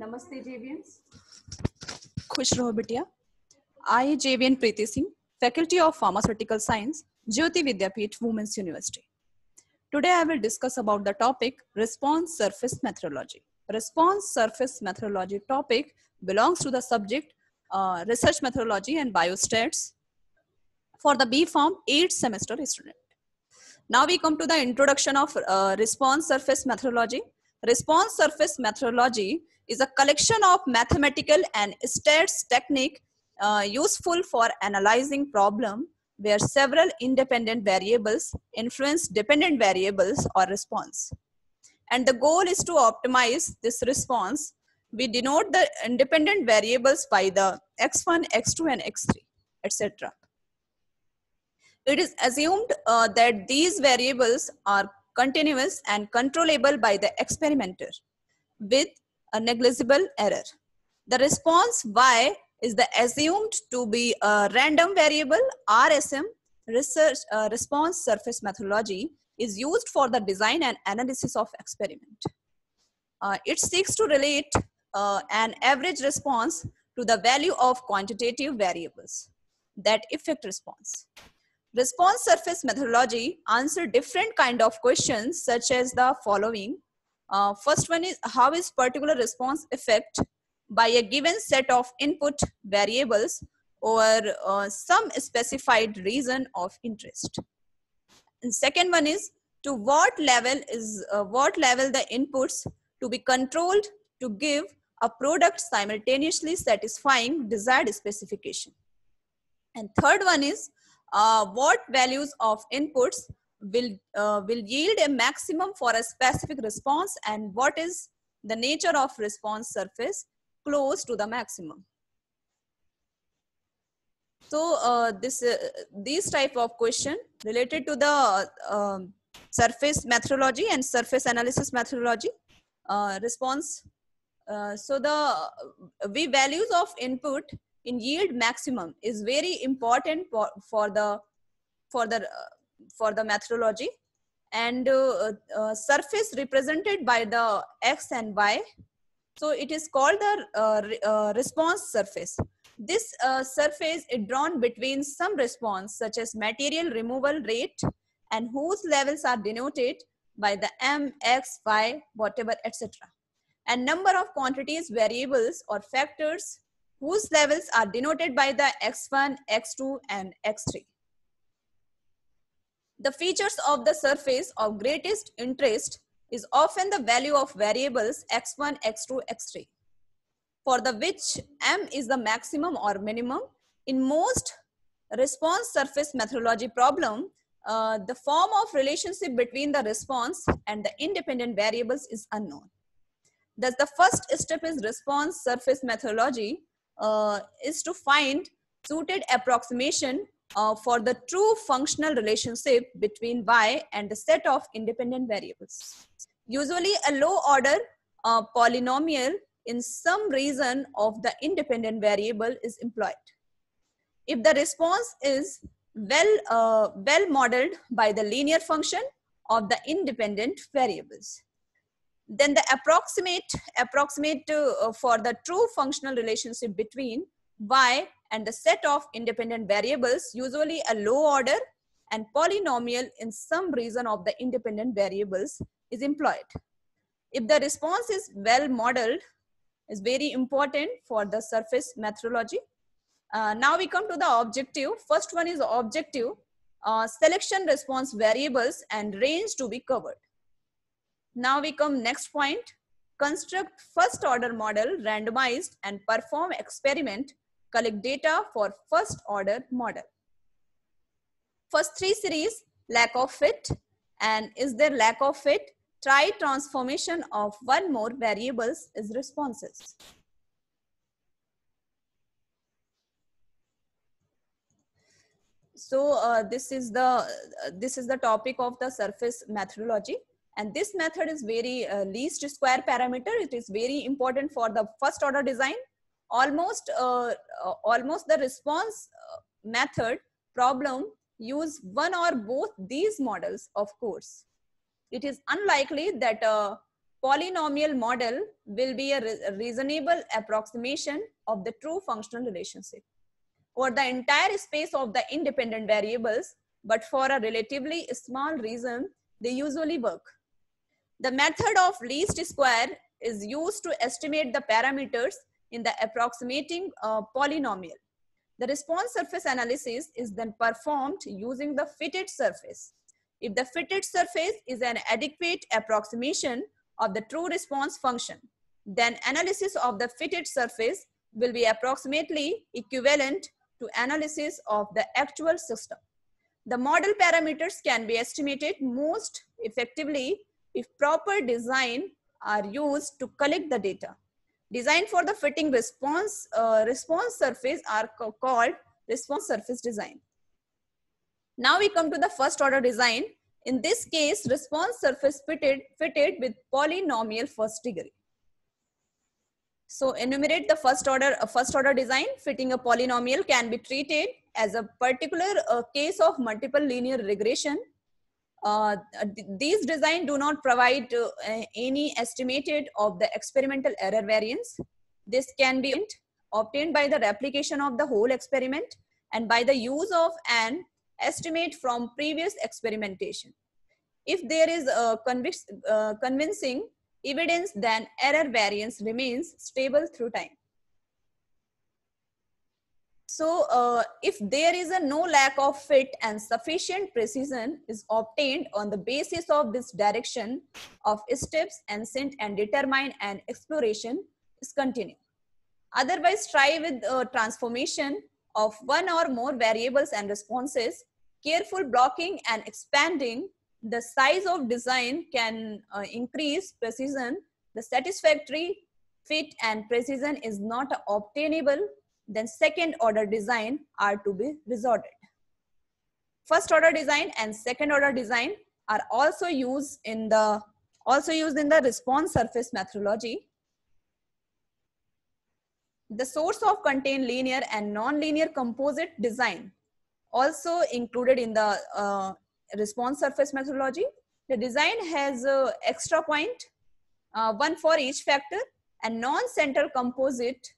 Namaste जेवियंस खुश रहो बिटिया आई जेवियन faculty of pharmaceutical science jayoti vidyapeeth women's university. Today i will discuss about the topic response surface methodology. Response surface methodology topic belongs to the subject uh, research methodology and biostats for the b pharm 8th semester student. Now we come to the introduction of uh, response surface methodology. Response surface methodology is a collection of mathematical and stats technique uh, useful for analyzing problem where several independent variables influence dependent variables or response. And the goal is to optimize this response. We denote the independent variables by the x1, x2, and x3, etc. It is assumed uh, that these variables are continuous and controllable by the experimenter with a negligible error. The response Y is the assumed to be a random variable RSM research uh, response surface methodology is used for the design and analysis of experiment. Uh, it seeks to relate uh, an average response to the value of quantitative variables that affect response. Response surface methodology answer different kind of questions such as the following. Uh, first one is how is particular response effect by a given set of input variables or uh, some specified reason of interest. And second one is to what level is uh, what level the inputs to be controlled to give a product simultaneously satisfying desired specification. And third one is uh, what values of inputs will uh, will yield a maximum for a specific response and what is the nature of response surface close to the maximum. So uh, this uh, these type of question related to the um, surface methodology and surface analysis methodology uh, response. Uh, so the V values of input in yield maximum is very important for, for the for the for the methodology and uh, uh, surface represented by the x and y so it is called the uh, response surface. This surface is drawn between some response such as material removal rate and whose levels are denoted by the m, x, y, whatever, etc. And number of quantities, variables or factors whose levels are denoted by the x1, x2 and x3. The features of the surface of greatest interest is often the value of variables x1, x2, x3, for the which m is the maximum or minimum. In most response surface methodology problem, uh, the form of relationship between the response and the independent variables is unknown. Thus, the first step is response surface methodology uh, is to find suited approximation uh, for the true functional relationship between y and the set of independent variables. Usually a low order uh, polynomial in some region of the independent variable is employed. If the response is well, uh, well modeled by the linear function of the independent variables, then the approximate, approximate uh, for the true functional relationship between y and the set of independent variables, usually a low order and polynomial in some region of the independent variables is employed. If the response is well modeled, is very important for the surface methodology. Uh, now we come to the objective. First one is objective, uh, selection response variables and range to be covered. Now we come next point, construct first order model randomized and perform experiment, collect data for first order model. First three series, lack of fit and is there lack of fit try transformation of one more variables is responses. So uh, this is the uh, this is the topic of the surface methodology and this method is very uh, least square parameter. It is very important for the first order design. Almost uh, uh, almost the response uh, method problem use one or both these models of course it is unlikely that a polynomial model will be a, re reasonable approximation of the true functional relationship over the entire space of the independent variables, but for a relatively small reason, they usually work. The method of least square is used to estimate the parameters in the approximating uh, polynomial. The response surface analysis is then performed using the fitted surface. If the fitted surface is an adequate approximation of the true response function, then analysis of the fitted surface will be approximately equivalent to analysis of the actual system. The model parameters can be estimated most effectively if proper design are used to collect the data. Design for the fitting response, uh, response surface are called response surface design. Now we come to the first order design. In this case, response surface fitted, fitted with polynomial first degree. So enumerate the first order, uh, first order design fitting a polynomial can be treated as a particular uh, case of multiple linear regression. Uh, these design do not provide uh, any estimated of the experimental error variance. This can be obtained by the replication of the whole experiment and by the use of an estimate from previous experimentation. If there is a uh, convincing evidence then error variance remains stable through time. So uh, if there is a no lack of fit and sufficient precision is obtained on the basis of this direction of steepest ascent and determine and exploration is continued. Otherwise try with uh, transformation of one or more variables and responses, careful blocking and expanding the size of design can uh, increase precision, the satisfactory fit and precision is not obtainable, then second order design are to be resorted. First order design and second order design are also used in the also used in the response surface methodology. The source of contain linear and non-linear composite design also included in the uh, response surface methodology. The design has uh, extra point, uh, one for each factor and non-central composite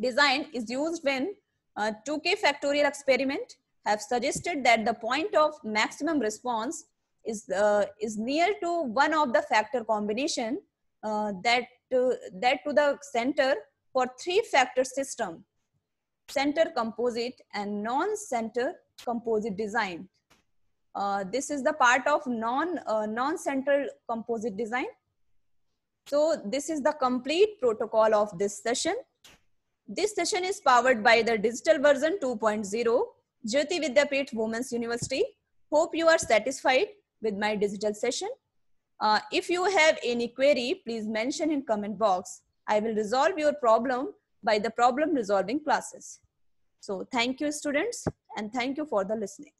design is used when uh, 2k factorial experiment have suggested that the point of maximum response is, uh, is near to one of the factor combination uh, that, that to the center for three factor system, center composite and non-center composite design. Uh, this is the part of non uh, non-central composite design. So this is the complete protocol of this session. This session is powered by the digital version 2.0 Jayoti Vidyapeeth Women's University. Hope you are satisfied with my digital session. Uh, if you have any query, please mention in comment box. I will resolve your problem by the problem resolving classes. So thank you students and thank you for the listening.